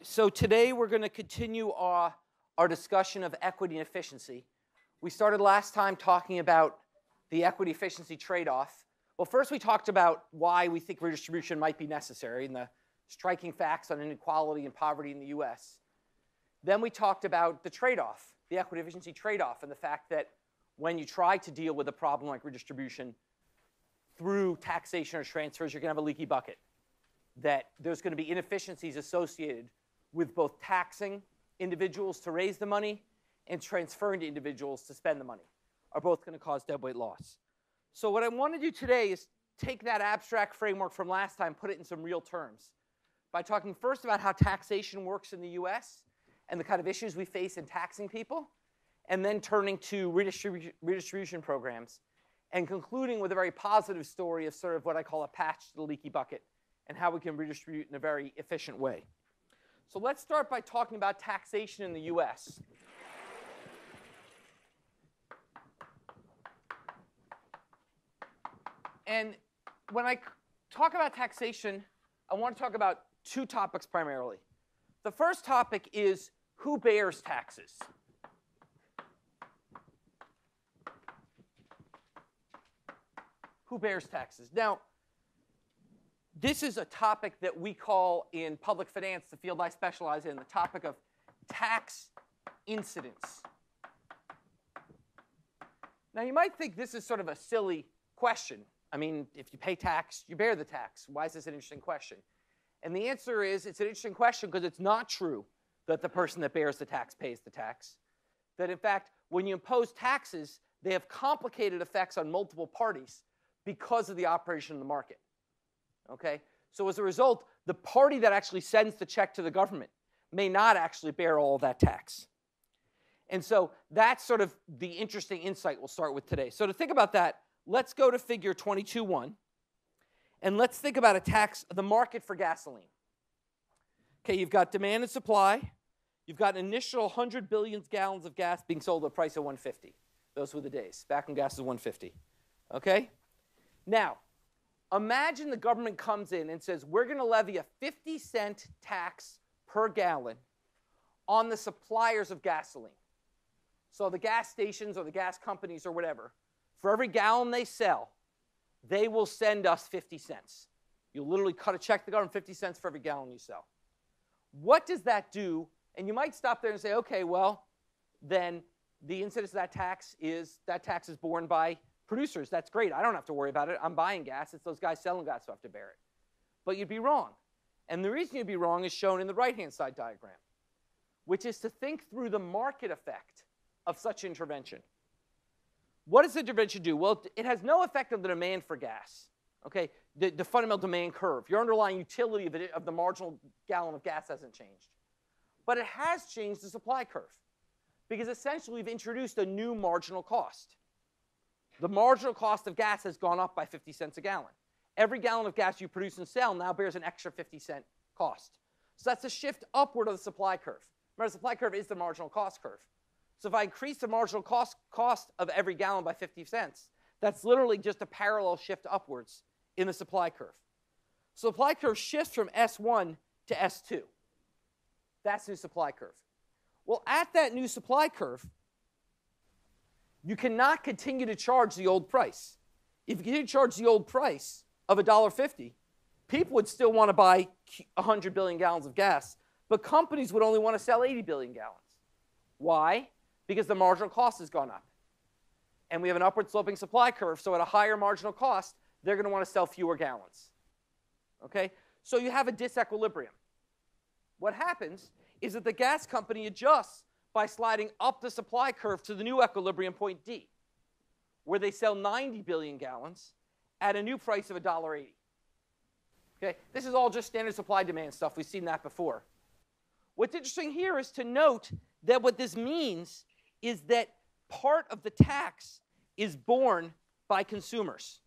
So today we're going to continue our, our discussion of equity and efficiency. We started last time talking about the equity efficiency trade off. Well, first we talked about why we think redistribution might be necessary and the striking facts on inequality and poverty in the US. Then we talked about the trade off, the equity efficiency trade off, and the fact that when you try to deal with a problem like redistribution through taxation or transfers, you're going to have a leaky bucket. That there's going to be inefficiencies associated with both taxing individuals to raise the money and transferring to individuals to spend the money are both going to cause deadweight loss. So what I want to do today is take that abstract framework from last time, put it in some real terms by talking first about how taxation works in the US and the kind of issues we face in taxing people, and then turning to redistribu redistribution programs, and concluding with a very positive story of sort of what I call a patch to the leaky bucket and how we can redistribute in a very efficient way. So let's start by talking about taxation in the US. And when I talk about taxation, I want to talk about two topics primarily. The first topic is who bears taxes? Who bears taxes? Now, this is a topic that we call in public finance, the field I specialize in, the topic of tax incidence. Now, you might think this is sort of a silly question. I mean, if you pay tax, you bear the tax. Why is this an interesting question? And the answer is it's an interesting question because it's not true that the person that bears the tax pays the tax. That in fact, when you impose taxes, they have complicated effects on multiple parties because of the operation of the market. Okay? So as a result, the party that actually sends the check to the government may not actually bear all that tax. And so that's sort of the interesting insight we'll start with today. So to think about that, let's go to figure 22.1 and let's think about a tax, the market for gasoline. Okay, you've got demand and supply. You've got an initial 100 billion gallons of gas being sold at a price of 150. Those were the days. Back when gas was 150. Okay? Now, imagine the government comes in and says, we're going to levy a 50 cent tax per gallon on the suppliers of gasoline. So the gas stations or the gas companies or whatever, for every gallon they sell, they will send us 50 cents. You literally cut a check to the government 50 cents for every gallon you sell. What does that do? And you might stop there and say, okay, well, then the incidence of that tax is that tax is borne by producers. That's great. I don't have to worry about it. I'm buying gas. It's those guys selling gas who have to bear it. But you'd be wrong. And the reason you'd be wrong is shown in the right hand side diagram, which is to think through the market effect of such intervention. What does intervention do? Well, it has no effect on the demand for gas. Okay, the, the fundamental demand curve. Your underlying utility of, it, of the marginal gallon of gas hasn't changed. But it has changed the supply curve because essentially we've introduced a new marginal cost. The marginal cost of gas has gone up by 50 cents a gallon. Every gallon of gas you produce and sell now bears an extra 50 cent cost. So that's a shift upward of the supply curve. Remember, the supply curve is the marginal cost curve. So if I increase the marginal cost, cost of every gallon by 50 cents, that's literally just a parallel shift upwards in the supply curve. So supply curve shifts from S1 to S2. That's the new supply curve. Well, at that new supply curve, you cannot continue to charge the old price. If you continue to charge the old price of $1.50, people would still want to buy 100 billion gallons of gas, but companies would only want to sell 80 billion gallons. Why? because the marginal cost has gone up. And we have an upward sloping supply curve, so at a higher marginal cost, they're going to want to sell fewer gallons. Okay? So you have a disequilibrium. What happens is that the gas company adjusts by sliding up the supply curve to the new equilibrium point D, where they sell 90 billion gallons at a new price of $1.80. Okay? This is all just standard supply demand stuff. We've seen that before. What's interesting here is to note that what this means is that part of the tax is borne by consumers.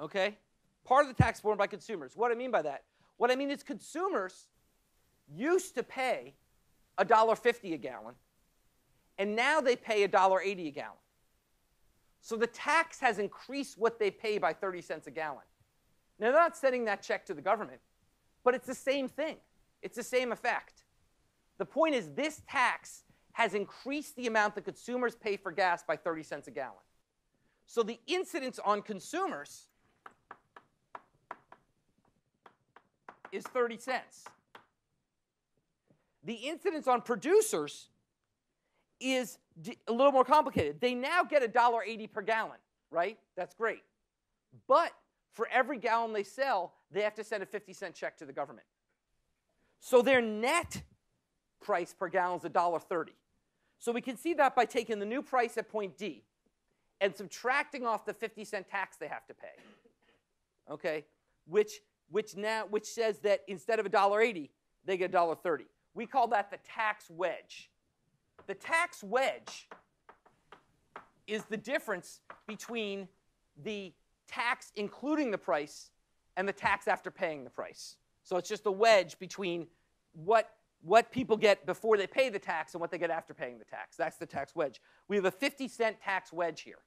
Okay? Part of the tax borne by consumers. What do I mean by that? What I mean is consumers used to pay $1.50 a gallon, and now they pay $1.80 a gallon. So the tax has increased what they pay by 30 cents a gallon. Now, they're not sending that check to the government, but it's the same thing. It's the same effect. The point is, this tax has increased the amount that consumers pay for gas by 30 cents a gallon. So the incidence on consumers is 30 cents. The incidence on producers is a little more complicated. They now get $1.80 per gallon, right? That's great. But for every gallon they sell, they have to send a 50 cent check to the government. So their net price per gallon is $1.30. So we can see that by taking the new price at point D and subtracting off the 50 cent tax they have to pay. Okay? Which which now which says that instead of $1.80, they get $1.30. We call that the tax wedge. The tax wedge is the difference between the tax including the price and the tax after paying the price. So it's just a wedge between what, what people get before they pay the tax and what they get after paying the tax. That's the tax wedge. We have a 50 cent tax wedge here.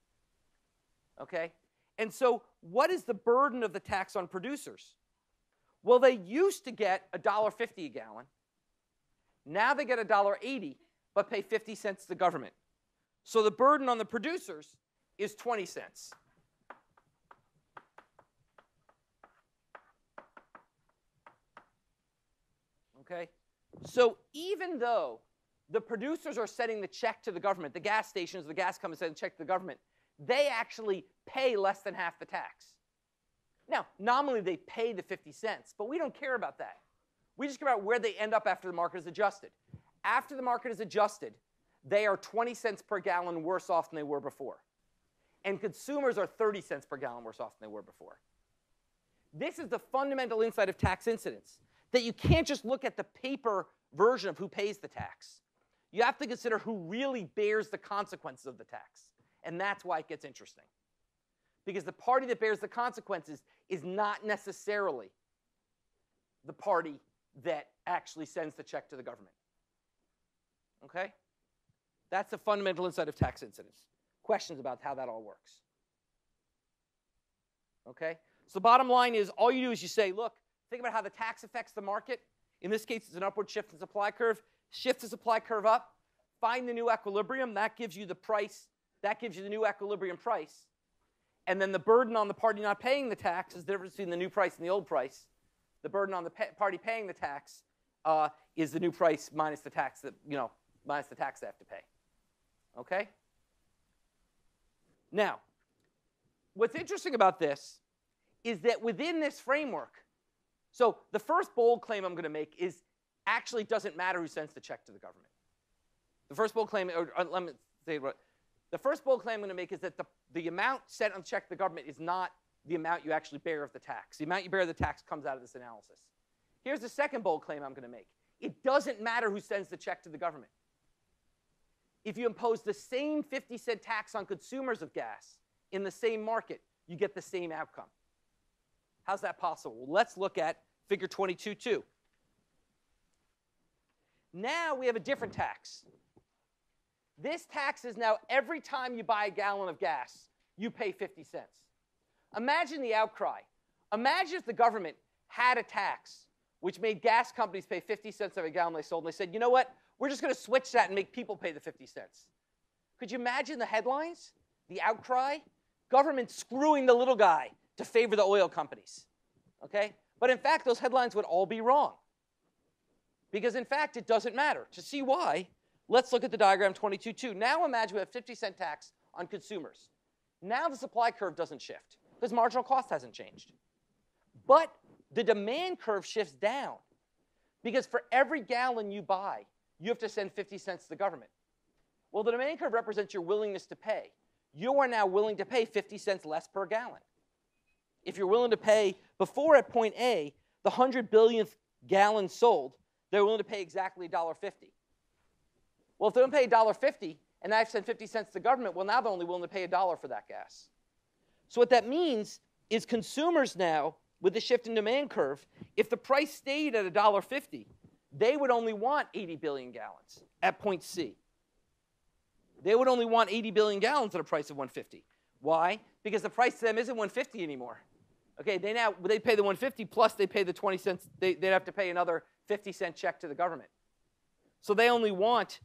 Okay? And so, what is the burden of the tax on producers? Well, they used to get $1.50 a gallon. Now they get $1.80, but pay 50 cents to the government. So the burden on the producers is 20 cents. Okay? So even though the producers are sending the check to the government, the gas stations, the gas companies send the check to the government, they actually pay less than half the tax. Now, nominally they pay the 50 cents, but we don't care about that. We just care about where they end up after the market is adjusted. After the market is adjusted, they are 20 cents per gallon worse off than they were before. And consumers are 30 cents per gallon worse off than they were before. This is the fundamental insight of tax incidence that you can't just look at the paper version of who pays the tax. You have to consider who really bears the consequences of the tax. And that's why it gets interesting. Because the party that bears the consequences is not necessarily the party that actually sends the check to the government. Okay? That's the fundamental insight of tax incidence. Questions about how that all works. Okay? So the bottom line is all you do is you say, look, think about how the tax affects the market. In this case, it's an upward shift in supply curve. Shift the supply curve up. Find the new equilibrium. That gives you the price. That gives you the new equilibrium price. And then the burden on the party not paying the tax is the difference between the new price and the old price. The burden on the party paying the tax uh, is the new price minus the tax that, you know, minus the tax they have to pay. Okay? Now, what's interesting about this is that within this framework, so the first bold claim I'm going to make is actually it doesn't matter who sends the check to the government. The first bold claim, or, or let me say what, the first bold claim I'm going to make is that the, the amount sent on the check to the government is not the amount you actually bear of the tax. The amount you bear of the tax comes out of this analysis. Here's the second bold claim I'm going to make. It doesn't matter who sends the check to the government. If you impose the same 50 cent tax on consumers of gas in the same market, you get the same outcome. How's that possible? Well, let's look at figure 22.2. Now we have a different tax. This tax is now every time you buy a gallon of gas, you pay 50 cents. Imagine the outcry. Imagine if the government had a tax which made gas companies pay 50 cents every gallon they sold, and they said, you know what? We're just going to switch that and make people pay the 50 cents. Could you imagine the headlines? The outcry? Government screwing the little guy to favor the oil companies. Okay? But in fact, those headlines would all be wrong. Because in fact, it doesn't matter. To see why, let's look at the diagram 22.2. Now imagine we have 50 cent tax on consumers. Now the supply curve doesn't shift because marginal cost hasn't changed. But the demand curve shifts down because for every gallon you buy, you have to send 50 cents to the government. Well, the demand curve represents your willingness to pay. You are now willing to pay 50 cents less per gallon. If you're willing to pay, before at point A, the 100 billionth gallon sold, they're willing to pay exactly $1.50. Well, if they don't pay $1.50 and I've sent 50 cents to the government, well, now they're only willing to pay a dollar for that gas. So what that means is consumers now, with the shift in demand curve, if the price stayed at $1.50, they would only want 80 billion gallons at point C. They would only want 80 billion gallons at a price of 150. Why? Because the price to them isn't 150 anymore. Okay, they now they pay the 150 plus they pay the 20 cents. They, would have to pay another 50 cent check to the government. So they only want,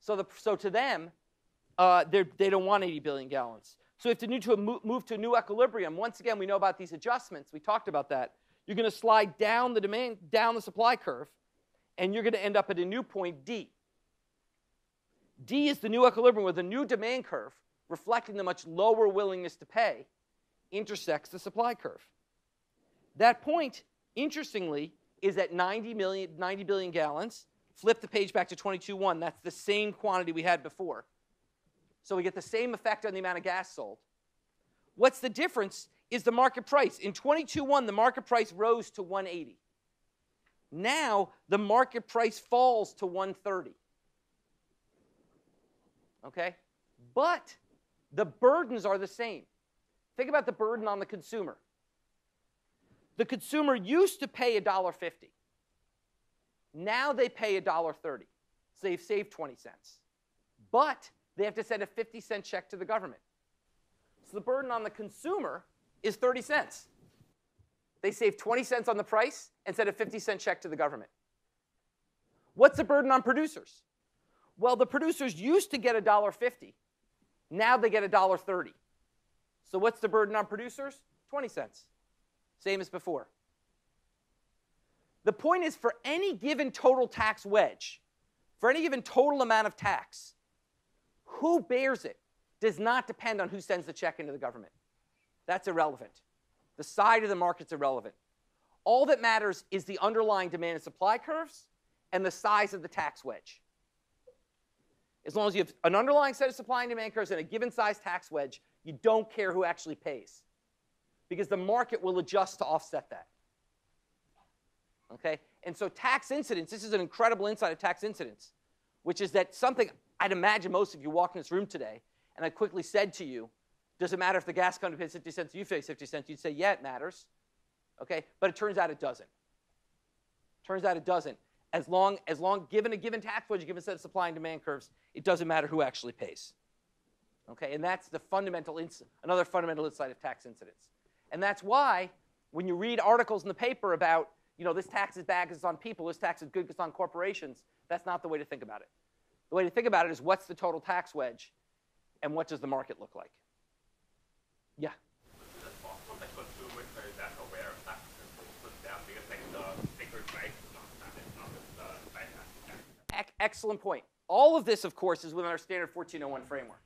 so, the, so to them, uh, they don't want 80 billion gallons. So if you need to move to a new equilibrium, once again, we know about these adjustments. We talked about that. You're going to slide down the demand, down the supply curve, and you're going to end up at a new point, D. D is the new equilibrium where the new demand curve, reflecting the much lower willingness to pay, intersects the supply curve. That point, interestingly, is at 90, million, 90 billion gallons. Flip the page back to 22.1. That's the same quantity we had before. So we get the same effect on the amount of gas sold. What's the difference is the market price. In 22.1, the market price rose to 180. Now the market price falls to 130. Okay? But the burdens are the same. Think about the burden on the consumer. The consumer used to pay $1.50. Now they pay $1.30. So they've saved 20 cents. But they have to send a 50 cent check to the government. So the burden on the consumer is 30 cents. They save 20 cents on the price and send a 50 cent check to the government. What's the burden on producers? Well, the producers used to get $1.50. Now they get $1.30. So what's the burden on producers? 20 cents. Same as before. The point is for any given total tax wedge, for any given total amount of tax, who bears it does not depend on who sends the check into the government. That's irrelevant. The side of the market's irrelevant. All that matters is the underlying demand and supply curves and the size of the tax wedge. As long as you have an underlying set of supply and demand curves and a given size tax wedge, you don't care who actually pays because the market will adjust to offset that. Okay? And so tax incidence, this is an incredible insight of tax incidence, which is that something I'd imagine most of you walked in this room today and I quickly said to you, does it matter if the gas company pays 50 cents, you pay 50 cents? You'd say, yeah, it matters. Okay? But it turns out it doesn't. Turns out it doesn't. As long, as long, given a given tax wedge, a given set of supply and demand curves, it doesn't matter who actually pays. Okay, and that's the fundamental, ins- another fundamental insight of tax incidence. And that's why when you read articles in the paper about, you know, this tax is bad because it's on people, this tax is good because it's on corporations, that's not the way to think about it. The way to think about it is what's the total tax wedge and what does the market look like? Yeah. Excellent point. All of this, of course, is within our standard 1401 framework.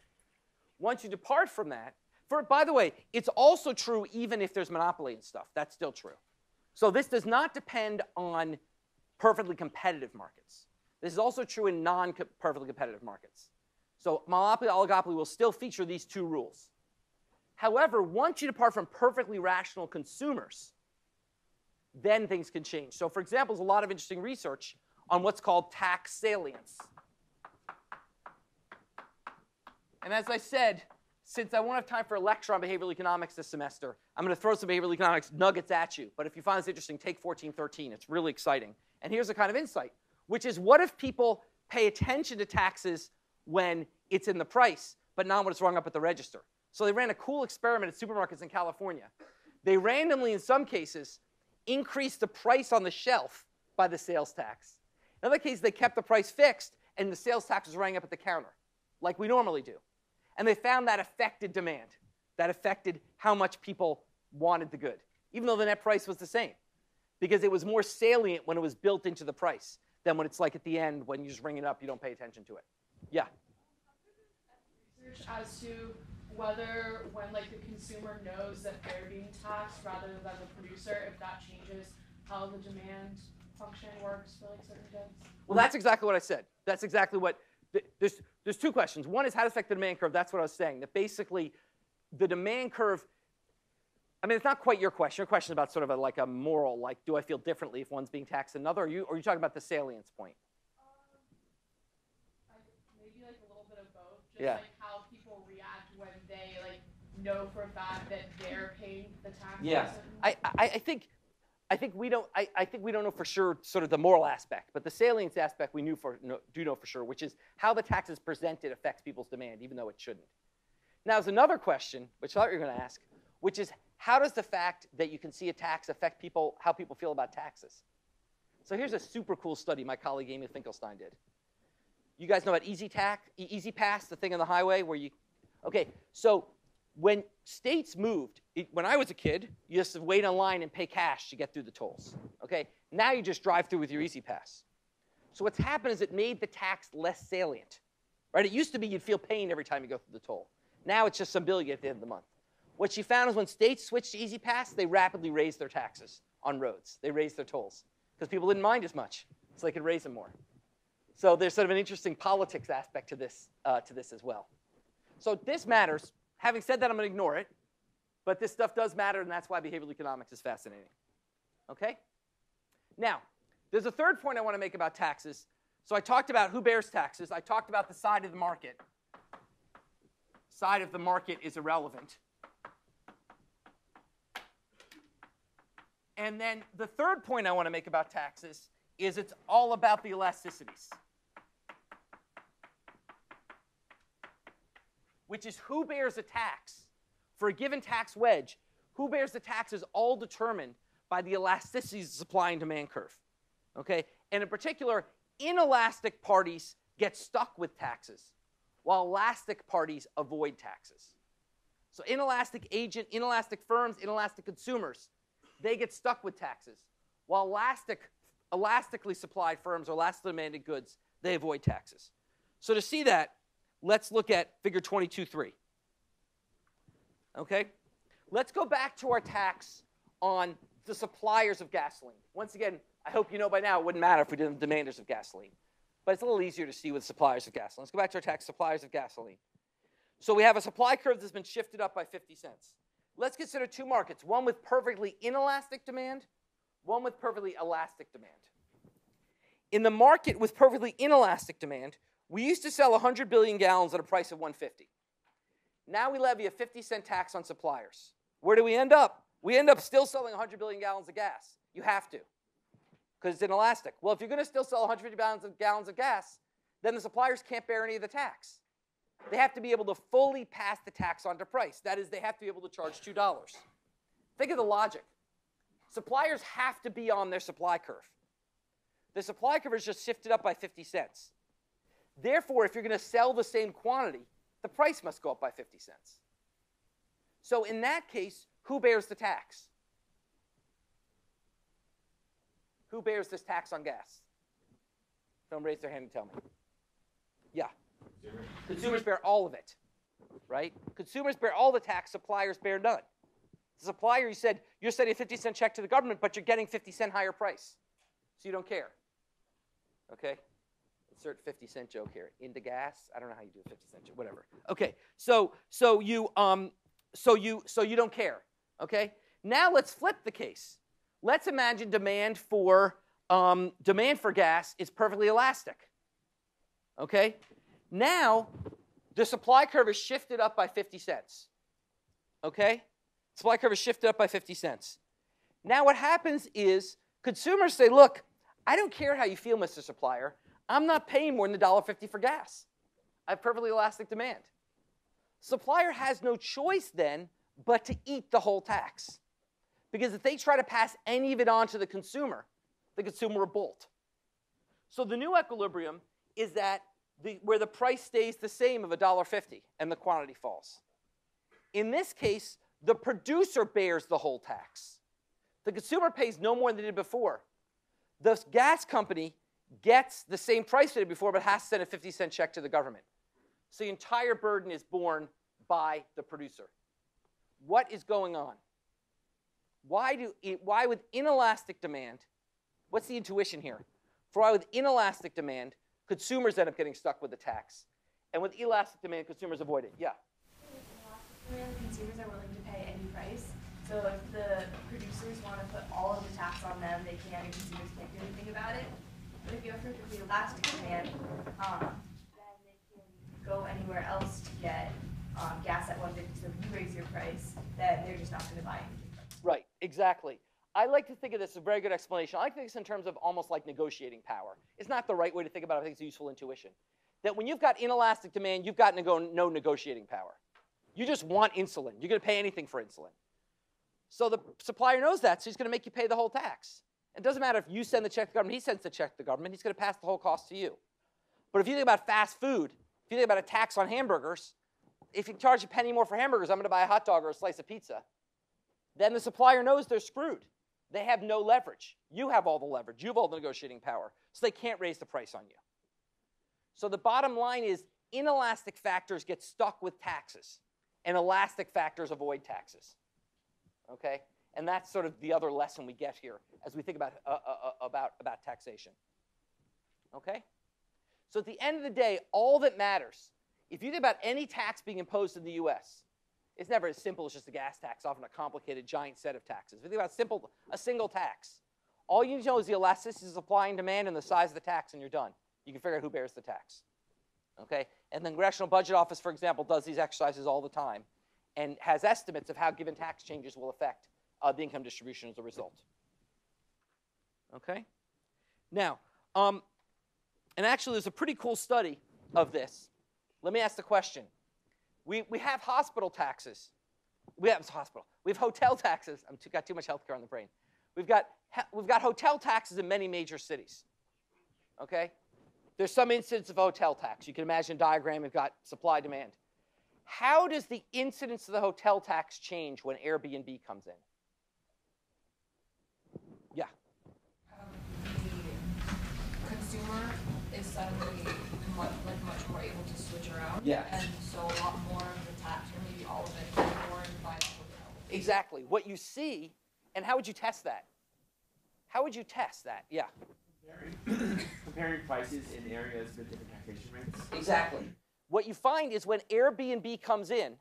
Once you depart from that, for, by the way, it's also true even if there's monopoly and stuff. That's still true. So this does not depend on perfectly competitive markets. This is also true in non-perfectly competitive markets. So monopoly, oligopoly will still feature these two rules. However, once you depart from perfectly rational consumers, then things can change. So for example, there's a lot of interesting research on what's called tax salience. And as I said, since I won't have time for a lecture on behavioral economics this semester, I'm going to throw some behavioral economics nuggets at you. But if you find this interesting, take 1413. It's really exciting. And here's a kind of insight, which is what if people pay attention to taxes when it's in the price, but not when it's rung up at the register? So they ran a cool experiment at supermarkets in California. They randomly, in some cases, increased the price on the shelf by the sales tax. In other cases, they kept the price fixed and the sales tax was rang up at the counter, like we normally do. And they found that affected demand. That affected how much people wanted the good, even though the net price was the same. Because it was more salient when it was built into the price than when it's like at the end when you just ring it up, you don't pay attention to it. Yeah. Research as to whether when like the consumer knows that they're being taxed rather than the producer, if that changes how the demand function works for like certain goods? Well, that's exactly what I said. That's exactly what. There's there's two questions. One is how to affect the demand curve. That's what I was saying. That basically, the demand curve. I mean, it's not quite your question. Your question is about sort of a, like a moral, like, do I feel differently if one's being taxed than another? Or are you, or are you talking about the salience point? Um, maybe like a little bit of both. Just yeah. like how people react when they like know for a fact that they're paying the tax. Yeah, I, I, I think I think we don't. I, I, think we don't know for sure sort of the moral aspect, but the salience aspect we knew for no, do know for sure, which is how the tax is presented affects people's demand, even though it shouldn't. Now, there's another question, which I thought you were going to ask, which is how does the fact that you can see a tax affect people, how people feel about taxes? So here's a super cool study my colleague Amy Finkelstein did. You guys know about Easy E-ZPass, the thing on the highway where you. Okay, so when states moved, it, when I was a kid, you used to wait online and pay cash to get through the tolls. Okay, now you just drive through with your E-ZPass. So what's happened is it made the tax less salient. Right? It used to be you'd feel pain every time you go through the toll. Now it's just some bill you get at the end of the month. What she found is when states switched to E-ZPass, they rapidly raised their taxes on roads. They raised their tolls because people didn't mind as much, so they could raise them more. So there's sort of an interesting politics aspect to this, uh, to this as well. So this matters. Having said that, I'm going to ignore it, but this stuff does matter, and that's why behavioral economics is fascinating. Okay? Now, there's a third point I want to make about taxes. So I talked about who bears taxes. I talked about the side of the market. Side of the market is irrelevant. And then the third point I want to make about taxes is it's all about the elasticities. Which is who bears a tax for a given tax wedge. Who bears the tax is all determined by the elasticities of supply and demand curve. Okay? And in particular, inelastic parties get stuck with taxes, while elastic parties avoid taxes. So inelastic agent, inelastic firms, inelastic consumers they get stuck with taxes. While elastic, elastically supplied firms or elastically demanded goods, they avoid taxes. So to see that, let's look at figure 22.3. Okay? Let's go back to our tax on the suppliers of gasoline. Once again, I hope you know by now it wouldn't matter if we did the demanders of gasoline. But it's a little easier to see with suppliers of gasoline. Let's go back to our tax suppliers of gasoline. So we have a supply curve that's been shifted up by 50 cents. Let's consider two markets one with perfectly inelastic demand, one with perfectly elastic demand. In the market with perfectly inelastic demand, we used to sell 100 billion gallons at a price of 150. Now we levy a 50 cent tax on suppliers. Where do we end up? We end up still selling 100 billion gallons of gas. You have to, because it's inelastic. Well, if you're going to still sell 150 gallons of gas, then the suppliers can't bear any of the tax they have to be able to fully pass the tax on to price. That is, they have to be able to charge $2. Think of the logic. Suppliers have to be on their supply curve. The supply curve is just shifted up by 50 cents. Therefore, if you're going to sell the same quantity, the price must go up by 50 cents. So in that case, who bears the tax? Who bears this tax on gas? Don't raise their hand and tell me. Yeah. Consumers bear all of it, right? Consumers bear all the tax, suppliers bear none. The supplier, you said, you're sending a 50 cent check to the government, but you're getting 50 cent higher price. So you don't care. Okay? Insert 50 cent joke here. Into gas? I don't know how you do a 50 cent joke. Whatever. Okay. So so you um so you so you don't care. Okay? Now let's flip the case. Let's imagine demand for um, demand for gas is perfectly elastic. Okay? Now, the supply curve is shifted up by 50 cents. Okay? Supply curve is shifted up by 50 cents. Now, what happens is consumers say, look, I don't care how you feel, Mr. Supplier. I'm not paying more than $1.50 for gas. I have perfectly elastic demand. Supplier has no choice then but to eat the whole tax. Because if they try to pass any of it on to the consumer, the consumer will bolt. So the new equilibrium is that the, where the price stays the same of $1.50 and the quantity falls. In this case, the producer bears the whole tax. The consumer pays no more than they did before. The gas company gets the same price they did before, but has to send a 50 cent check to the government. So the entire burden is borne by the producer. What is going on? Why, do, why with inelastic demand, what's the intuition here? For why with inelastic demand, consumers end up getting stuck with the tax. And with elastic demand, consumers avoid it. Yeah? Demand, consumers are willing to pay any price. So if the producers want to put all of the tax on them, they can, and consumers can't do anything about it. But if you have perfectly elastic demand, um, then they can go anywhere else to get um, gas at 150. So if you raise your price, then they're just not going to buy anything. Right, exactly. I like to think of this as a very good explanation. I like to think this in terms of almost like negotiating power. It's not the right way to think about it. I think it's a useful intuition. That when you've got inelastic demand, you've got nego- no negotiating power. You just want insulin. You're going to pay anything for insulin. So the supplier knows that, so he's going to make you pay the whole tax. It doesn't matter if you send the check to the government, he sends the check to the government, he's going to pass the whole cost to you. But if you think about fast food, if you think about a tax on hamburgers, if you charge a penny more for hamburgers, I'm going to buy a hot dog or a slice of pizza, then the supplier knows they're screwed. They have no leverage. You have all the leverage, you have all the negotiating power, so they can't raise the price on you. So the bottom line is inelastic factors get stuck with taxes, and elastic factors avoid taxes. Okay? And that's sort of the other lesson we get here as we think about, uh, uh, uh, about, about taxation. Okay? So at the end of the day, all that matters, if you think about any tax being imposed in the US, it's never as simple as just a gas tax, often a complicated giant set of taxes. If think about simple, a single tax, all you need to know is the elasticity of supply and demand and the size of the tax, and you're done. You can figure out who bears the tax. Okay? And the Congressional Budget Office, for example, does these exercises all the time and has estimates of how given tax changes will affect uh, the income distribution as a result. Okay? Now, um, and actually, there's a pretty cool study of this. Let me ask the question. We, we have hospital taxes. We have hospital. We have hotel taxes. I've too, got too much healthcare on the brain. We've got, we've got hotel taxes in many major cities. Okay? There's some incidence of hotel tax. You can imagine a diagram, you've got supply demand. How does the incidence of the hotel tax change when Airbnb comes in? Yeah. Um, the consumer is suddenly much, like much more able to switch around. Yeah. And so a lot more of the tax, or maybe all of it, is borne by the hotel. Exactly. What you see, and how would you test that? How would you test that? Yeah. Comparing, comparing prices in areas with different taxation rates. Exactly. What you find is when Airbnb comes in,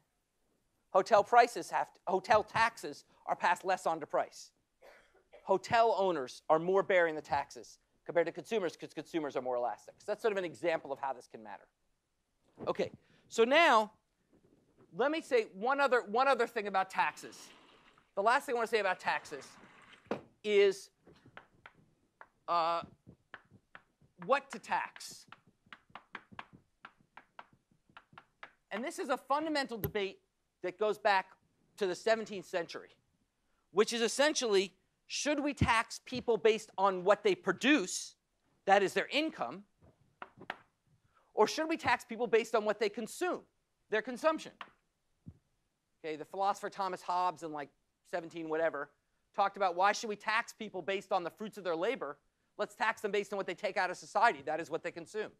hotel prices have to, hotel taxes are passed less on to price. Hotel owners are more bearing the taxes compared to consumers because consumers are more elastic. So that's sort of an example of how this can matter. Okay, so now let me say one other, one other thing about taxes. The last thing I want to say about taxes is uh, what to tax. And this is a fundamental debate that goes back to the 17th century, which is essentially should we tax people based on what they produce, that is their income, or should we tax people based on what they consume, their consumption? Okay, the philosopher Thomas Hobbes in like 17 whatever talked about why should we tax people based on the fruits of their labor? Let's tax them based on what they take out of society, that is what they consume.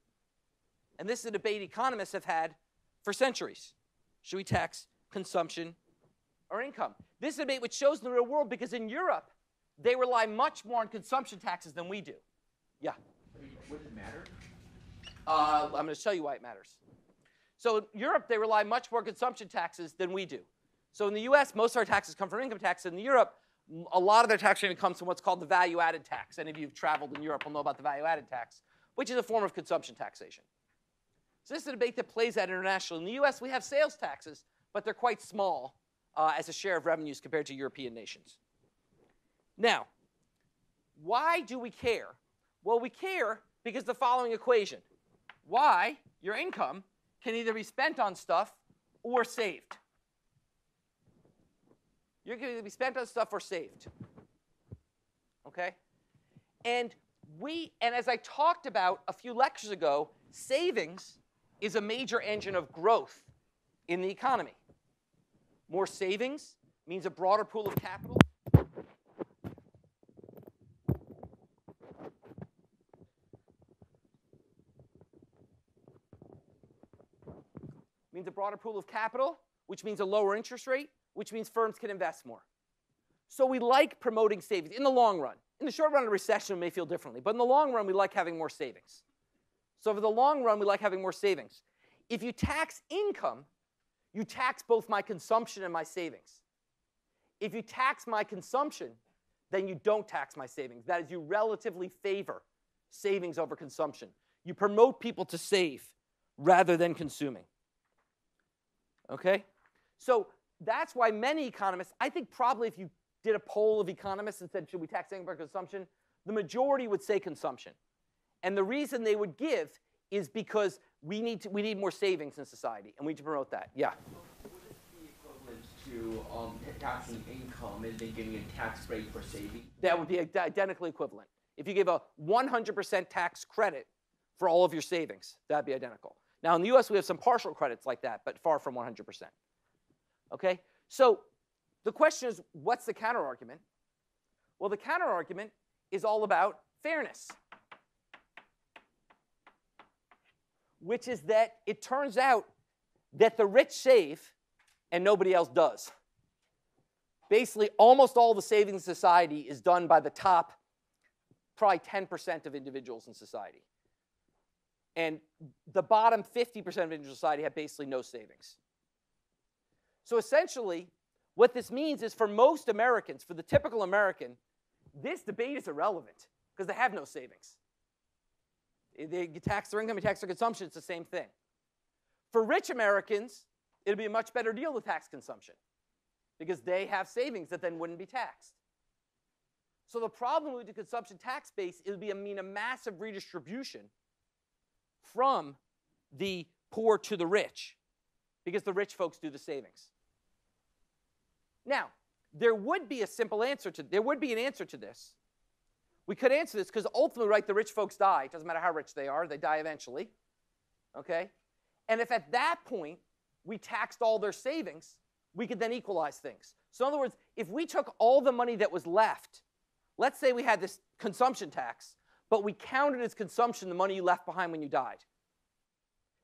And this is a debate economists have had for centuries. Should we tax consumption or income? This is a debate which shows in the real world because in Europe, they rely much more on consumption taxes than we do. Yeah. I mean, would it matter? Uh, I'm going to show you why it matters. So in Europe, they rely much more on consumption taxes than we do. So in the U.S., most of our taxes come from income tax. In Europe, a lot of their tax rate comes from what's called the value-added tax. Any of you who've traveled in Europe will know about the value-added tax, which is a form of consumption taxation. So this is a debate that plays out internationally. In the U.S., we have sales taxes, but they're quite small uh, as a share of revenues compared to European nations. Now, why do we care? Well, we care because the following equation. Y, your income, can either be spent on stuff or saved. You're going to be spent on stuff or saved. Okay? And we, and as I talked about a few lectures ago, savings is a major engine of growth in the economy. More savings means a broader pool of capital. Means a broader pool of capital, which means a lower interest rate, which means firms can invest more. So we like promoting savings in the long run. In the short run, a recession may feel differently, but in the long run, we like having more savings. So for the long run, we like having more savings. If you tax income, you tax both my consumption and my savings. If you tax my consumption, then you don't tax my savings. That is, you relatively favor savings over consumption. You promote people to save rather than consuming. Okay? So that's why many economists, I think probably if you did a poll of economists and said, should we tax income or consumption, the majority would say consumption. And the reason they would give is because we need, to, we need more savings in society, and we need to promote that. Yeah. Would it be equivalent to um, taxing income and then giving a tax break for saving? That would be identically equivalent. If you give a 100% tax credit for all of your savings, that'd be identical. Now, in the US, we have some partial credits like that, but far from 100%. Okay? So the question is what's the counterargument? Well, the counterargument is all about fairness, which is that it turns out that the rich save and nobody else does. Basically, almost all the savings in society is done by the top, probably 10% of individuals in society. And the bottom 50% of individuals in society have basically no savings. So essentially, what this means is for most Americans, for the typical American, this debate is irrelevant because they have no savings. They tax their income, they tax their consumption, it's the same thing. For rich Americans, it'd be a much better deal to tax consumption because they have savings that then wouldn't be taxed. So the problem with the consumption tax base is be a mean a massive redistribution from the poor to the rich because the rich folks do the savings. Now, there would be a simple answer to there would be an answer to this. We could answer this because ultimately, right, the rich folks die. It doesn't matter how rich they are, they die eventually. Okay? And if at that point we taxed all their savings, we could then equalize things. So, in other words, if we took all the money that was left, let's say we had this consumption tax, but we counted as consumption the money you left behind when you died,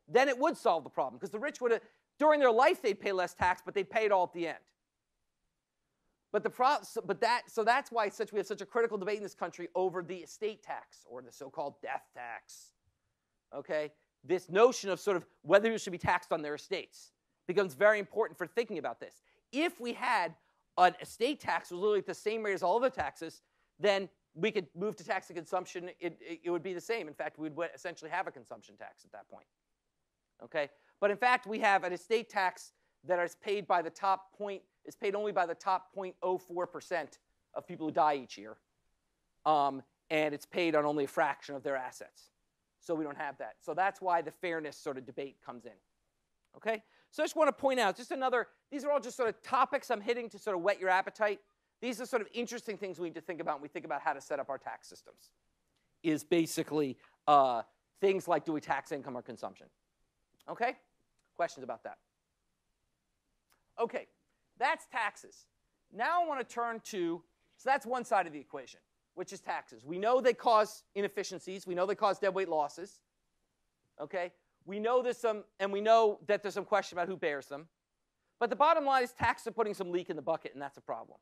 then it would solve the problem because the rich would have, during their life, they'd pay less tax, but they'd pay it all at the end. But the pro- so, but that so that's why such we have such a critical debate in this country over the estate tax or the so-called death tax. Okay, this notion of sort of whether you should be taxed on their estates becomes very important for thinking about this. If we had an estate tax was literally at the same rate as all other taxes, then we could move to tax and consumption. It, it, it would be the same. In fact, we would essentially have a consumption tax at that point. Okay, but in fact, we have an estate tax that is paid by the top point is paid only by the top 0.04% of people who die each year. Um, and it's paid on only a fraction of their assets. So we don't have that. So that's why the fairness sort of debate comes in. Okay? So I just want to point out just another, these are all just sort of topics I'm hitting to sort of whet your appetite. These are sort of interesting things we need to think about when we think about how to set up our tax systems. Is basically uh, things like do we tax income or consumption? Okay? Questions about that? Okay, that's taxes. Now I want to turn to, so that's one side of the equation, which is taxes. We know they cause inefficiencies. We know they cause deadweight losses. Okay? We know there's some, and we know that there's some question about who bears them. But the bottom line is taxes are putting some leak in the bucket, and that's a problem.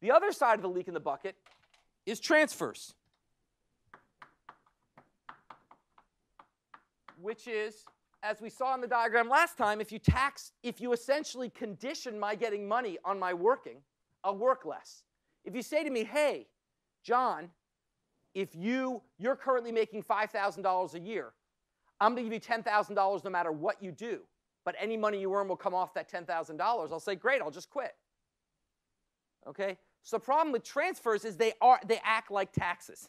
The other side of the leak in the bucket is transfers, which is as we saw in the diagram last time, if you tax, if you essentially condition my getting money on my working, I'll work less. If you say to me, hey, John, if you, you're currently making $5,000 a year, I'm going to give you $10,000 no matter what you do, but any money you earn will come off that $10,000, I'll say, great, I'll just quit. Okay? So the problem with transfers is they, are, they act like taxes.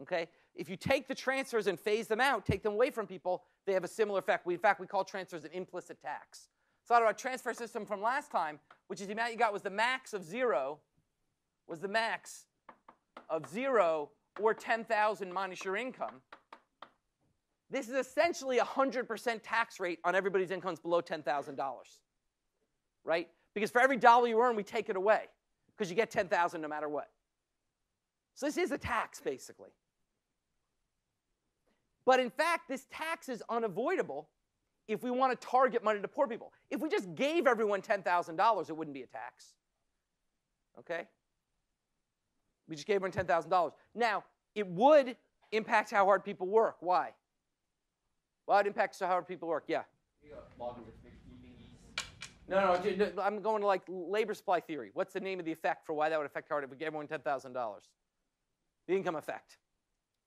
Okay? If you take the transfers and phase them out, take them away from people, they have a similar effect. We, in fact, we call transfers an implicit tax. So out of our transfer system from last time, which is the amount you got was the max of zero, was the max of zero or 10,000 minus your income. This is essentially a 100% tax rate on everybody's incomes below $10,000, right? Because for every dollar you earn, we take it away because you get 10,000 no matter what. So this is a tax, basically. But in fact, this tax is unavoidable if we want to target money to poor people. If we just gave everyone $10,000, it wouldn't be a tax. Okay? We just gave everyone $10,000. Now, it would impact how hard people work. Why? Well, it impacts how hard people work. Yeah. No, no, no, I'm going to like labor supply theory. What's the name of the effect for why that would affect how hard if we gave everyone $10,000? The income effect.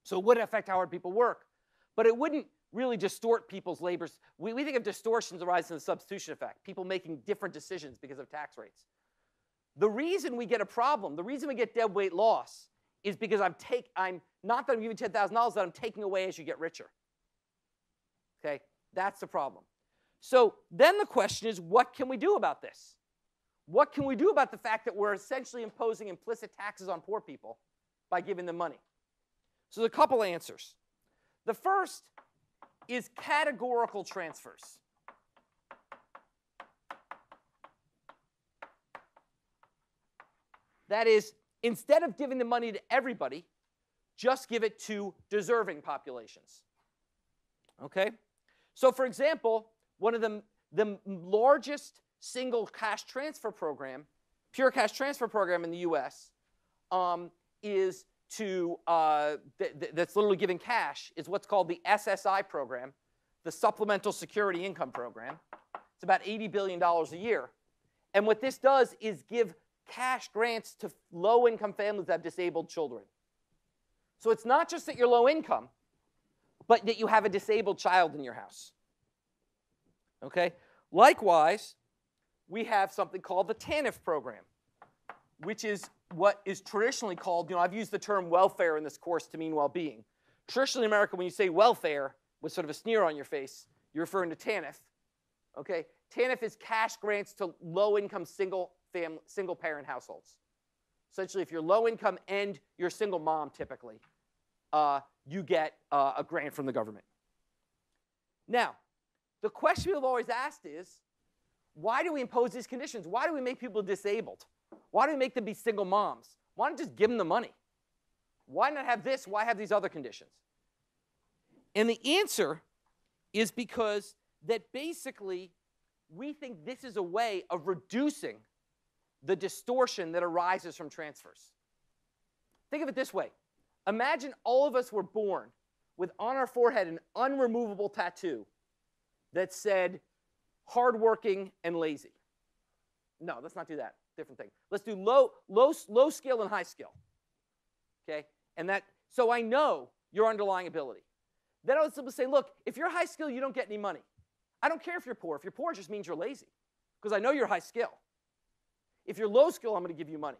So it would affect how hard people work but it wouldn't really distort people's labors. We, we think of distortions arising from the substitution effect, people making different decisions because of tax rates. The reason we get a problem, the reason we get dead weight loss, is because I'm take I'm not that I'm giving ten thousand dollars, that I'm taking away as you get richer. Okay, that's the problem. So then the question is what can we do about this? What can we do about the fact that we're essentially imposing implicit taxes on poor people by giving them money? So there's a couple answers. The first is categorical transfers. That is, instead of giving the money to everybody, just give it to deserving populations. Okay? So, for example, one of the, the largest single cash transfer program, pure cash transfer program in the US, um, is to, uh, th- th- that's literally giving cash, is what's called the SSI program, the Supplemental Security Income Program. It's about $80 billion a year. And what this does is give cash grants to low income families that have disabled children. So it's not just that you're low income, but that you have a disabled child in your house. Okay? Likewise, we have something called the TANF program, which is what is traditionally called, you know, I've used the term welfare in this course to mean well being. Traditionally in America, when you say welfare with sort of a sneer on your face, you're referring to TANF. Okay? TANF is cash grants to low income single family, single parent households. Essentially, if you're low income and you're a single mom, typically, uh, you get uh, a grant from the government. Now, the question we've always asked is why do we impose these conditions? Why do we make people disabled? Why do we make them be single moms? Why not just give them the money? Why not have this? Why have these other conditions? And the answer is because that basically we think this is a way of reducing the distortion that arises from transfers. Think of it this way Imagine all of us were born with on our forehead an unremovable tattoo that said hardworking and lazy. No, let's not do that. Different thing. Let's do low, low, low skill and high skill. Okay? And that, so I know your underlying ability. Then I would simply say, look, if you're high skill, you don't get any money. I don't care if you're poor. If you're poor, it just means you're lazy because I know you're high skill. If you're low skill, I'm going to give you money.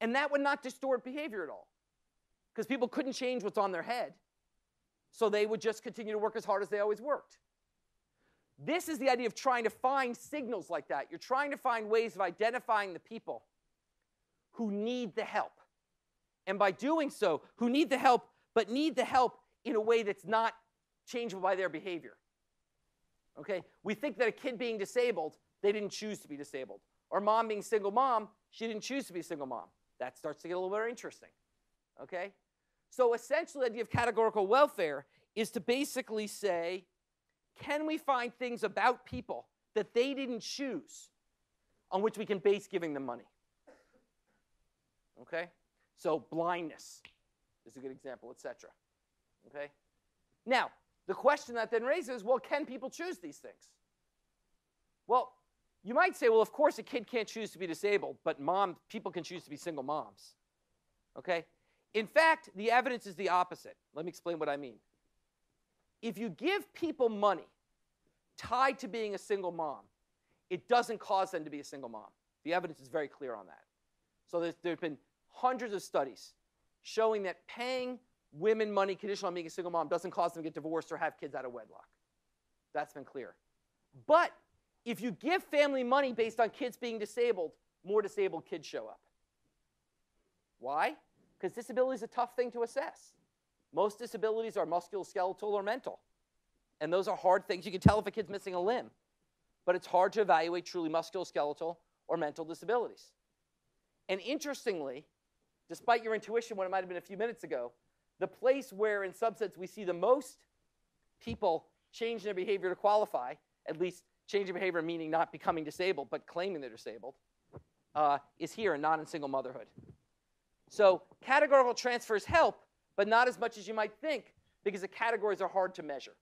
And that would not distort behavior at all because people couldn't change what's on their head. So they would just continue to work as hard as they always worked. This is the idea of trying to find signals like that. You're trying to find ways of identifying the people who need the help. And by doing so, who need the help, but need the help in a way that's not changeable by their behavior. Okay? We think that a kid being disabled, they didn't choose to be disabled. Or mom being single mom, she didn't choose to be single mom. That starts to get a little more interesting. Okay? So essentially, the idea of categorical welfare is to basically say, can we find things about people that they didn't choose on which we can base giving them money? Okay? So blindness is a good example, etc. Okay? Now, the question that then raises, well, can people choose these things? Well, you might say, well, of course a kid can't choose to be disabled, but mom, people can choose to be single moms. Okay? In fact, the evidence is the opposite. Let me explain what I mean. If you give people money tied to being a single mom, it doesn't cause them to be a single mom. The evidence is very clear on that. So there have been hundreds of studies showing that paying women money conditional on being a single mom doesn't cause them to get divorced or have kids out of wedlock. That's been clear. But if you give family money based on kids being disabled, more disabled kids show up. Why? Because disability is a tough thing to assess. Most disabilities are musculoskeletal or mental. And those are hard things. You can tell if a kid's missing a limb, but it's hard to evaluate truly musculoskeletal or mental disabilities. And interestingly, despite your intuition, when it might have been a few minutes ago, the place where in subsets we see the most people change their behavior to qualify, at least change their behavior meaning not becoming disabled, but claiming they're disabled, uh, is here and not in single motherhood. So categorical transfers help, but not as much as you might think because the categories are hard to measure.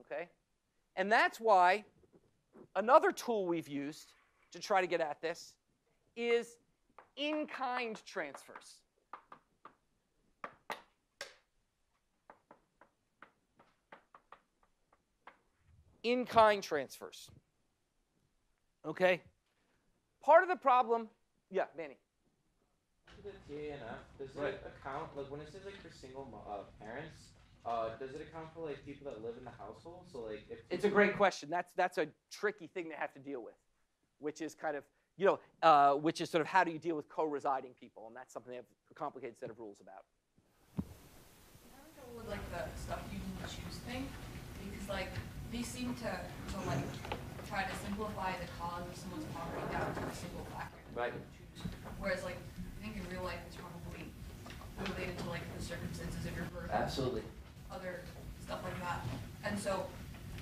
Okay? And that's why another tool we've used to try to get at this is in kind transfers. In kind transfers. Okay? Part of the problem, yeah, Manny. The TANF, does Right. it account like when it says like for single mo- uh, parents? uh, does it account for like people that live in the household? So like, if It's a great question. That's that's a tricky thing they have to deal with, which is kind of you know, uh, which is sort of how do you deal with co-residing people, and that's something they have a complicated set of rules about. I don't go with like the stuff you can choose thing, because like they seem to to like try to simplify the cause of someone's poverty down to a single factor Right. they would choose. Whereas like I think in real life it's probably related to like the circumstances of your birth, Absolutely. other stuff like that. And so,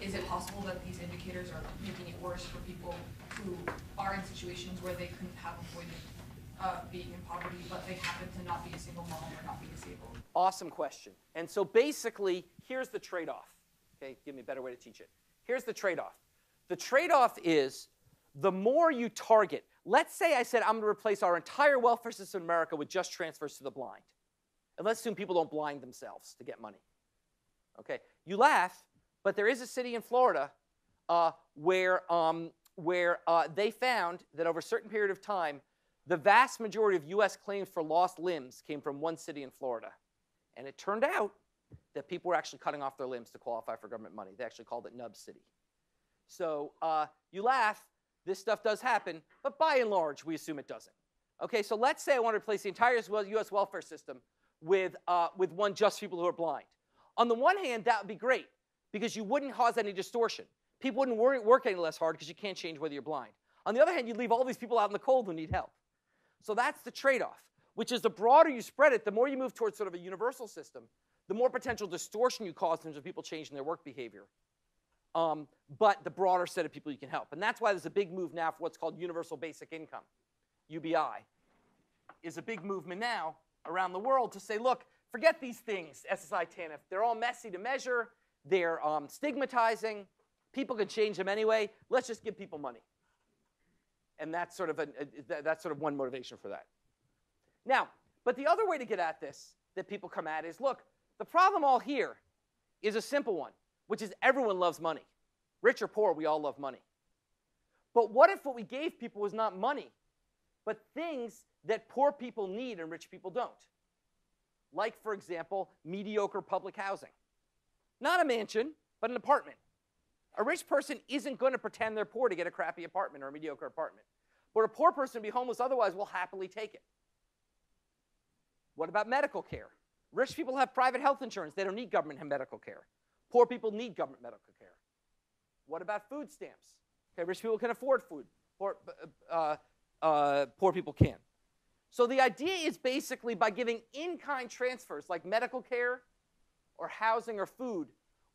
is it possible that these indicators are making it worse for people who are in situations where they couldn't have avoided uh, being in poverty, but they happen to not be a single mom or not be disabled? Awesome question. And so basically, here's the trade-off. Okay, give me a better way to teach it. Here's the trade-off. The trade-off is the more you target. Let's say I said I'm going to replace our entire welfare system in America with just transfers to the blind. And let's assume people don't blind themselves to get money. Okay, you laugh, but there is a city in Florida uh, where, um, where uh, they found that over a certain period of time, the vast majority of U.S. claims for lost limbs came from one city in Florida. And it turned out that people were actually cutting off their limbs to qualify for government money. They actually called it Nub City. So uh, you laugh, this stuff does happen, but by and large, we assume it doesn't. Okay, so let's say I want to replace the entire U.S. welfare system with, uh, with one just for people who are blind. On the one hand, that would be great because you wouldn't cause any distortion. People wouldn't worry, work any less hard because you can't change whether you're blind. On the other hand, you'd leave all these people out in the cold who need help. So that's the trade off, which is the broader you spread it, the more you move towards sort of a universal system, the more potential distortion you cause in terms of people changing their work behavior. Um, but the broader set of people you can help. And that's why there's a big move now for what's called universal basic income, UBI, is a big movement now around the world to say, look, forget these things, SSI, TANF. They're all messy to measure. They're um, stigmatizing. People can change them anyway. Let's just give people money. And that's sort of, a, a, that's sort of one motivation for that. Now, but the other way to get at this that people come at is, look, the problem all here is a simple one, which is everyone loves money. Rich or poor, we all love money. But what if what we gave people was not money, but things that poor people need and rich people don't? Like, for example, mediocre public housing. Not a mansion, but an apartment. A rich person isn't going to pretend they're poor to get a crappy apartment or a mediocre apartment. But a poor person to be homeless otherwise will happily take it. What about medical care? Rich people have private health insurance. They don't need government medical care. Poor people need government medical care. What about food stamps? Okay, rich people can afford food. Poor, uh, uh, poor people can't. So the idea is basically by giving in-kind transfers like medical care or housing or food,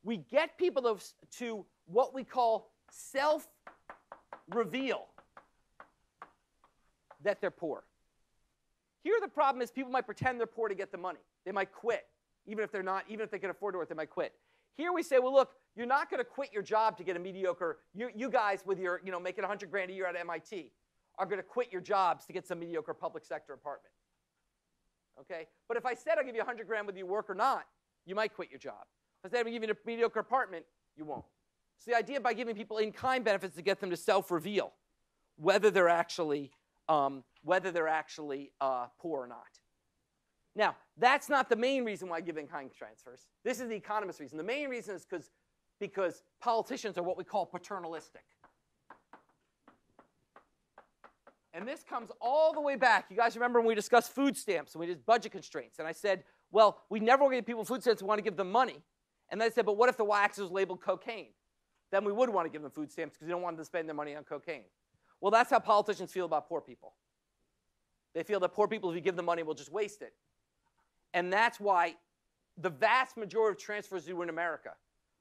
we get people to, to what we call self-reveal that they're poor. Here the problem is people might pretend they're poor to get the money. They might quit, even if they're not, even if they can afford to work, they might quit. Here we say, well, look, you're not going to quit your job to get a mediocre. You, you guys with your, you know, making 100 grand a year at MIT are going to quit your jobs to get some mediocre public sector apartment. Okay? But if I said I'll give you 100 grand whether you work or not, you might quit your job. If I said I'm giving you a mediocre apartment, you won't. So the idea by giving people in-kind benefits to get them to self-reveal whether they're actually um, whether they're actually uh, poor or not. Now, that's not the main reason why I give in-kind transfers. This is the economist reason. The main reason is because because politicians are what we call paternalistic. And this comes all the way back. You guys remember when we discussed food stamps and we did budget constraints? And I said, well, we never want to give people food stamps, we want to give them money. And then I said, but what if the wax is labeled cocaine? Then we would want to give them food stamps because we don't want them to spend their money on cocaine. Well, that's how politicians feel about poor people. They feel that poor people, if you give them money, will just waste it. And that's why the vast majority of transfers we do in America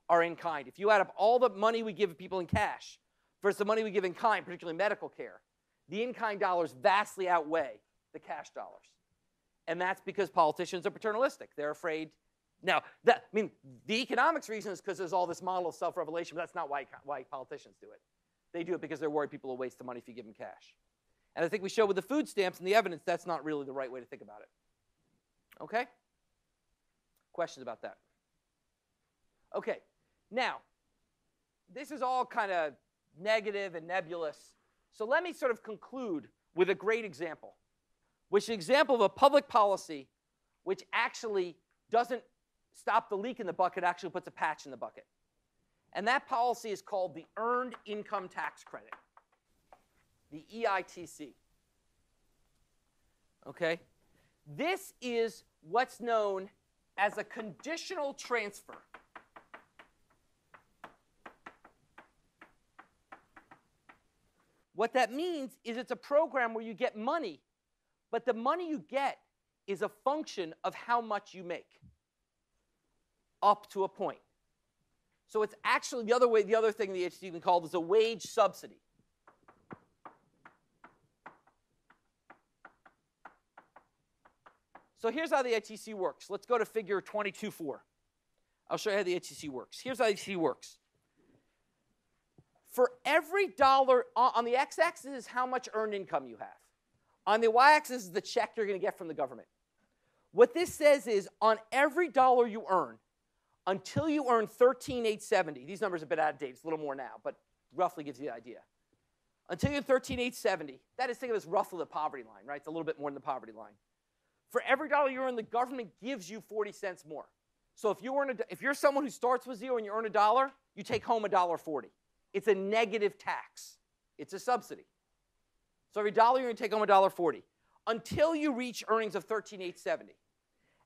are in kind. If you add up all the money we give people in cash versus the money we give in kind, particularly medical care, the in kind dollars vastly outweigh the cash dollars. And that's because politicians are paternalistic. They're afraid. Now, that, I mean, the economics reason is because there's all this model of self revelation, but that's not why, why politicians do it. They do it because they're worried people will waste the money if you give them cash. And I think we show with the food stamps and the evidence that's not really the right way to think about it. Okay? Questions about that? Okay, now, this is all kind of negative and nebulous. So let me sort of conclude with a great example, which is an example of a public policy which actually doesn't stop the leak in the bucket actually puts a patch in the bucket. And that policy is called the Earned Income Tax Credit, the EITC. Okay? This is what's known as a conditional transfer. What that means is it's a program where you get money, but the money you get is a function of how much you make up to a point. So it's actually the other way, the other thing the even called is a wage subsidy. So here's how the ITC works. Let's go to figure 22.4. I'll show you how the ITC works. Here's how the ITC works. For every dollar on the x-axis is how much earned income you have. On the y-axis is the check you're going to get from the government. What this says is on every dollar you earn, until you earn 13,870, these numbers are a bit out of date, it's a little more now, but roughly gives you the idea. Until you're 13,870, that is think of as roughly the poverty line, right? It's a little bit more than the poverty line. For every dollar you earn, the government gives you 40 cents more. So if you earn a, if you're someone who starts with zero and you earn a dollar, you take home a dollar 40. It's a negative tax. It's a subsidy. So every dollar you're going to take home a dollar 40 until you reach earnings of 13,870.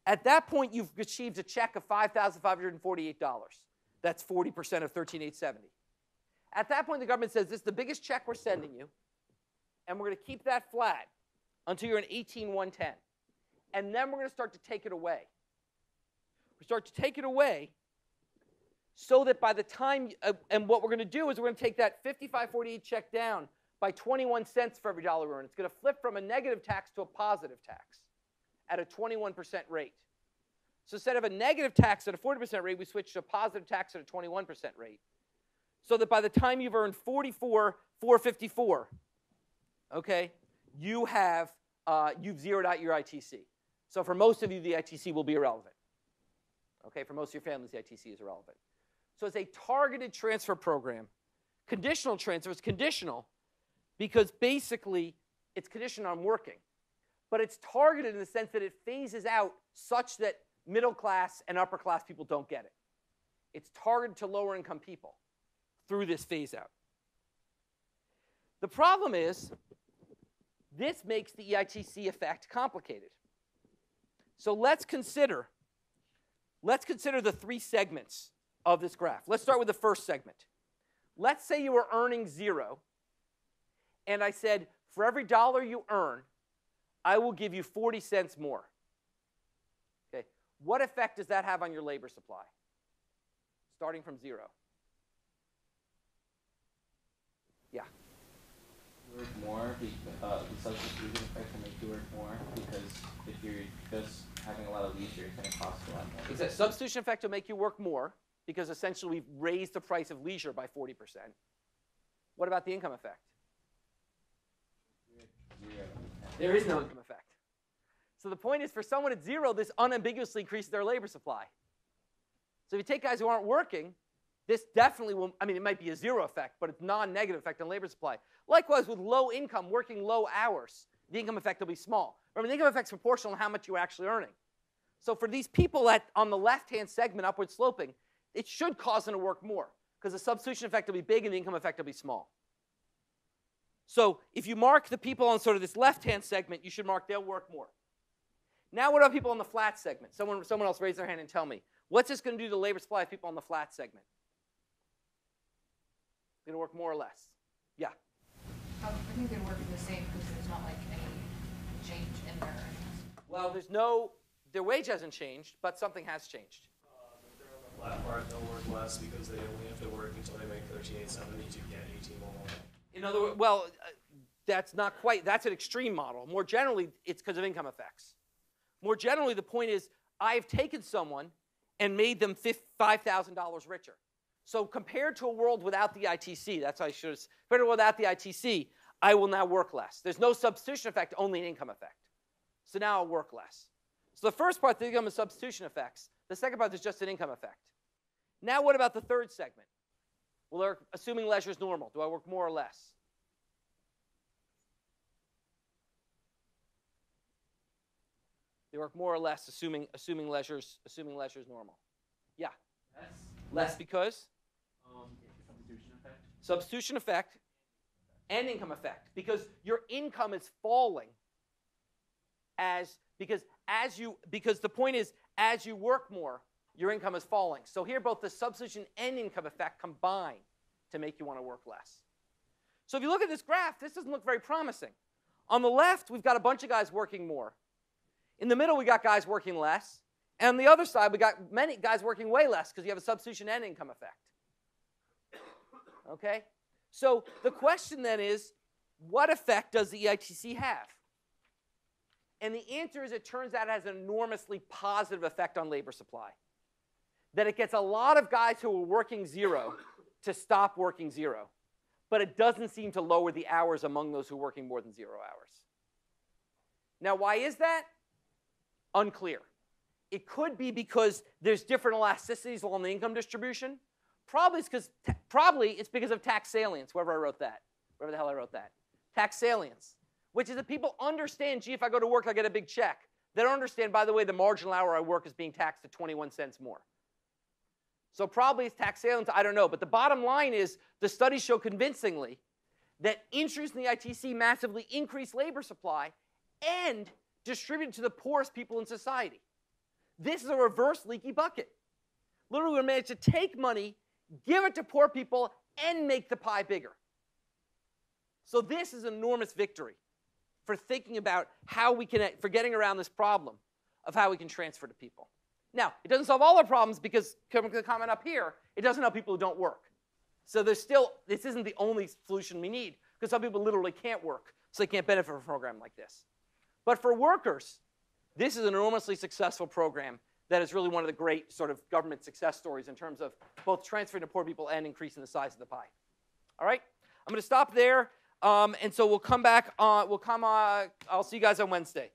At that point, you've achieved a check of $5,548. That's 40% of 13,870. At that point, the government says this is the biggest check we're sending you, and we're going to keep that flat until you're in 18,110. And then we're going to start to take it away. We start to take it away so that by the time, uh, and what we're going to do is we're going to take that 5548 check down by 21 cents for every dollar we earn. It's going to flip from a negative tax to a positive tax at a 21% rate. So instead of a negative tax at a 40% rate, we switch to a positive tax at a 21% rate. So that by the time you've earned 44, 454, okay, you have uh, you've zeroed out your ITC. So for most of you, the ITC will be irrelevant. Okay, for most of your families, the ITC is irrelevant. So it's a targeted transfer program. Conditional transfer is conditional because basically it's conditioned on working. But it's targeted in the sense that it phases out such that middle class and upper class people don't get it. It's targeted to lower income people through this phase out. The problem is this makes the EITC effect complicated. So let's consider let's consider the three segments of this graph. Let's start with the first segment. Let's say you were earning 0 and I said for every dollar you earn, I will give you 40 cents more. Okay. What effect does that have on your labor supply? Starting from 0. Yeah. work more because uh, the substitution effect can make you work more because if you're just having a lot of leisure, it's going to cost a lot more. Substitution effect will make you work more because essentially we've raised the price of leisure by 40%. What about the income effect? There is no income effect. So the point is for someone at zero, this unambiguously increases their labor supply. So if you take guys who aren't working, this definitely will, I mean, it might be a zero effect, but it's non negative effect on labor supply. Likewise, with low income, working low hours, the income effect will be small. Remember, the income effect is proportional to how much you're actually earning. So for these people at, on the left hand segment, upward sloping, it should cause them to work more because the substitution effect will be big and the income effect will be small. So if you mark the people on sort of this left hand segment, you should mark they'll work more. Now, what about people on the flat segment? Someone, someone else raise their hand and tell me. What's this going to do to the labor supply of people on the flat segment? They're Going to work more or less? Yeah. I think they're work the same because there's not like any change. Well, there's no, their wage hasn't changed, but something has changed. If they're on the flat part, they'll work less because they only have to work until they make thirteen eight seventy to get eighteen more. In other words, well, uh, that's not quite, that's an extreme model. More generally, it's because of income effects. More generally, the point is I've taken someone and made them $5,000 richer. So compared to a world without the ITC, that's how I should have, compared to without the ITC, I will now work less. There's no substitution effect, only an income effect. So now I'll work less. So the first part, the income and substitution effects. The second part is just an income effect. Now what about the third segment? Well, assuming leisure is normal. Do I work more or less? They work more or less, assuming assuming leisure's assuming leisure's normal. That's Less because um substitution effect. substitution effect and income effect because your income is falling as because as you because the point is as you work more your income is falling. So here both the substitution and income effect combine to make you want to work less. So if you look at this graph this doesn't look very promising. On the left we've got a bunch of guys working more. In the middle we got guys working less. And on the other side we got many guys working way less because you have a substitution and income effect. Okay? So the question then is what effect does the EITC have? And the answer is it turns out it has an enormously positive effect on labor supply. That it gets a lot of guys who are working zero to stop working zero, but it doesn't seem to lower the hours among those who are working more than zero hours. Now, why is that? Unclear. It could be because there's different elasticities along the income distribution. Probably it's because probably it's because of tax salience, wherever I wrote that, wherever the hell I wrote that. Tax salience, which is that people understand, gee, if I go to work, I get a big check. They don't understand, by the way, the marginal hour I work is being taxed at 21 cents more. So probably it's tax salience, I don't know. But the bottom line is the studies show convincingly that interest in the ITC massively increase labor supply and distributed to the poorest people in society. This is a reverse leaky bucket. Literally, we managed to take money give it to poor people, and make the pie bigger. So, this is an enormous victory for thinking about how we can, for getting around this problem of how we can transfer to people. Now, it doesn't solve all our problems because, coming to the comment up here, it doesn't help people who don't work. So, there's still, this isn't the only solution we need because some people literally can't work, so they can't benefit from a program like this. But for workers, this is an enormously successful program that is really one of the great sort of government success stories in terms of both transferring to poor people and increasing the size of the pie. All right, I'm going to stop there, um, and so we'll come back. On, we'll come. Uh, I'll see you guys on Wednesday.